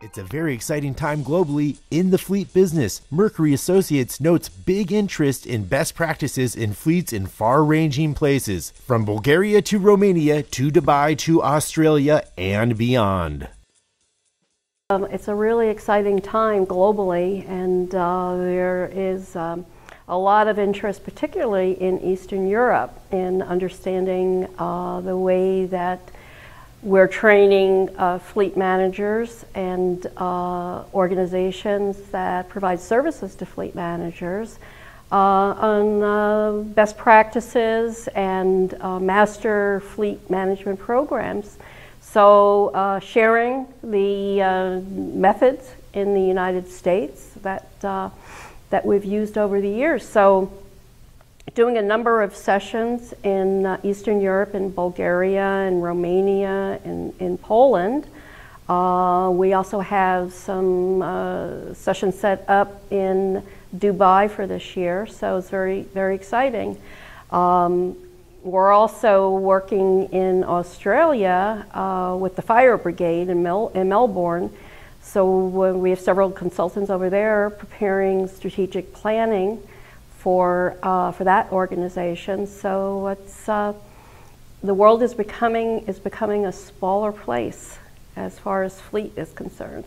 It's a very exciting time globally in the fleet business. Mercury Associates notes big interest in best practices in fleets in far ranging places, from Bulgaria to Romania to Dubai to Australia and beyond. Um, it's a really exciting time globally, and uh, there is um, a lot of interest, particularly in Eastern Europe, in understanding uh, the way that we're training uh, fleet managers and uh, organizations that provide services to fleet managers uh, on uh, best practices and uh, master fleet management programs. So, uh, sharing the methods in the United States that, that we've used over the years. So, doing a number of sessions in uh, Eastern Europe, in Bulgaria, and Romania, and in Poland. Uh, we also have some uh, sessions set up in Dubai for this year, so it's very, very exciting. Um, we're also working in Australia uh, with the fire brigade in, Mel in Melbourne. So we have several consultants over there preparing strategic planning for, uh, for that organization. So it's, uh, the world is becoming, is becoming a smaller place as far as fleet is concerned.